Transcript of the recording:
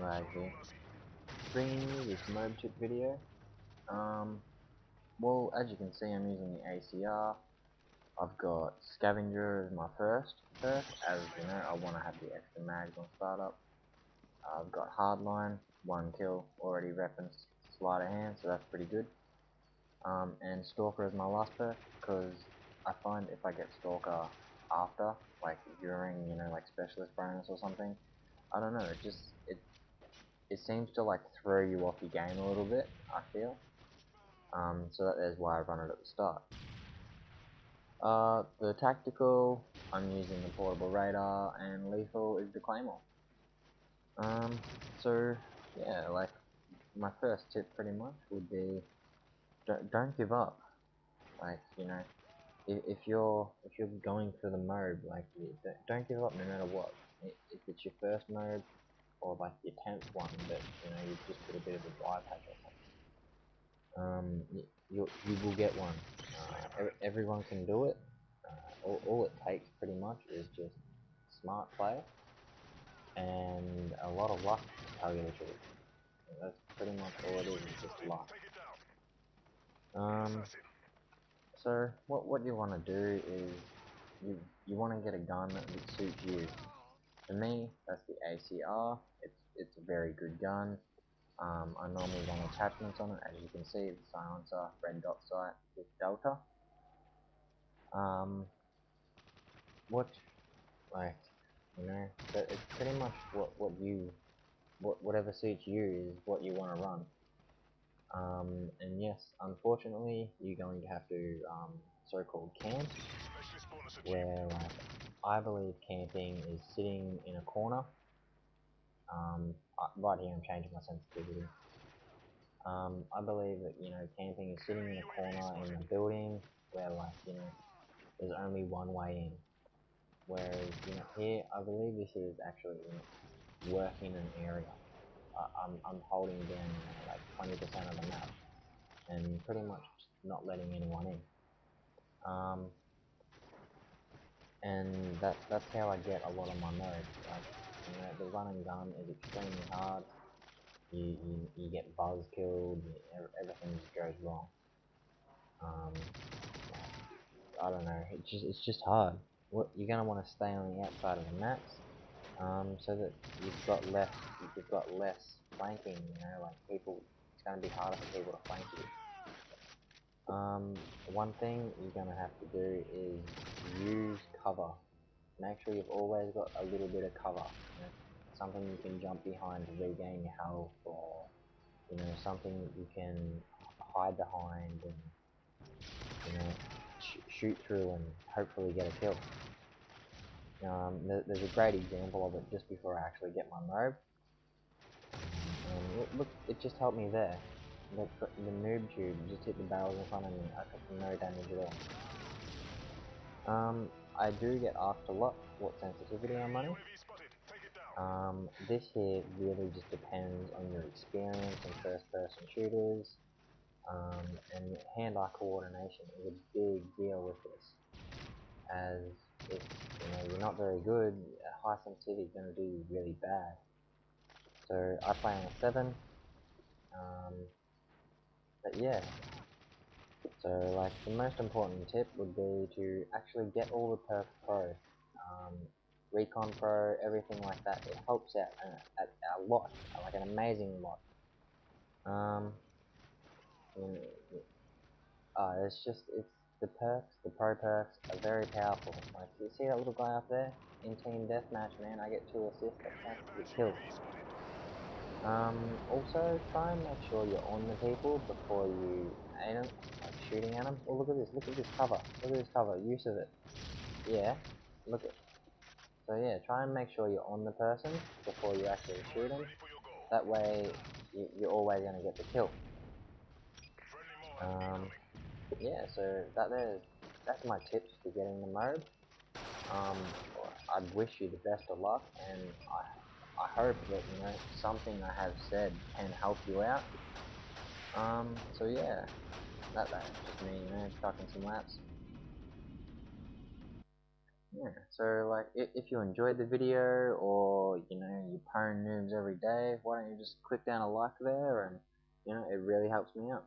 Right here. Bringing you this MOAB chip video. Um, well, as you can see, I'm using the ACR. I've got Scavenger as my first, first, as you know, I want to have the extra mags on startup. I've got Hardline, one kill, already repping sleight of hand, so that's pretty good. Um, and Stalker is my last perk, because I find if I get Stalker after, like during, you know, like Specialist bonus or something, I don't know, it just, it, it seems to like throw you off your game a little bit, I feel. Um, so that is why I run it at the start. Uh, the tactical, I'm using the portable radar, and lethal is the claymore. Um, so yeah, like my first tip pretty much would be don't don't give up. Like you know, if, if you're if you're going for the MOAB, like don't give up no matter what. If it's your first MOAB or like your tenth one, but you know you just put a bit of a dry patch or something. Um, you you, you will get one. Uh, everyone can do it. Uh, all, all it takes pretty much is just smart play and a lot of luck to tell you the truth. That's pretty much all it is, is just luck. Um, so what what you want to do is you you want to get a gun that suits you. For me, that's the ACR. It's it's a very good gun. Um, I normally run attachments on it, as you can see, the silencer, red dot sight with Delta. Um, what, like, you know, but it's pretty much what what you, what whatever suits you is what you want to run. Um, and yes, unfortunately, you're going to have to um, so-called camp, where like, I believe camping is sitting in a corner. Um, right here, I'm changing my sensitivity. Um, I believe that you know camping is sitting in a corner in a building where like you know there's only one way in. Whereas you know here, I believe this is actually you know, working an area. I'm, I'm holding down like 20% of the map and pretty much not letting anyone in. Um, and that, that's how I get a lot of my MOABs. Like, you know, the run and gun is extremely hard. You, you, you get buzz killed, everything just goes wrong. Um, I don't know, it's just, it's just hard. What, you're going to want to stay on the outside of the maps um, so that you've got less, you've got less flanking, you know, like people, it's going to be harder for people to flank you. Um, one thing you're going to have to do is use cover. Make sure you've always got a little bit of cover, you know, something you can jump behind to regain your health, or, you know, something that you can hide behind and, you know, sh shoot through and hopefully get a kill. Um, there's a great example of it just before I actually get my MOAB. Um, look, it just helped me there. The, the noob tube just hit the barrels in front of me. I took no damage at all. Um, I do get asked a lot what sensitivity I'm running. Um, this here really just depends on your experience in first-person shooters, um, and hand-eye coordination is a big deal with this, as if you know you're not very good, high sensitivity is going to do really bad. So I play on a seven. Um, but yeah. So like the most important tip would be to actually get all the perks pro. Um, Recon Pro, everything like that. It helps out a, a, a lot, like an amazing lot. Um, uh, it's just it's the perks, the pro perks, are very powerful. Like, you see that little guy up there? In team deathmatch, man, I get two assists, that counts as a kill. Um, also, try and make sure you're on the people before you aim them, like shooting at them. Oh, look at this, look at this cover, look at this cover, use of it. Yeah, look at So yeah, try and make sure you're on the person before you actually shoot them. That way, you, you're always going to get the kill. Um, yeah, so that that's my tips for getting the MOAB. Um, I'd wish you the best of luck, and I I hope that you know something I have said can help you out. Um, so yeah, that that's just me, you know, chucking some laps. yeah, so like if, if you enjoyed the video or you know you're pwn noobs every day, why don't you just click down a like there and you know it really helps me out.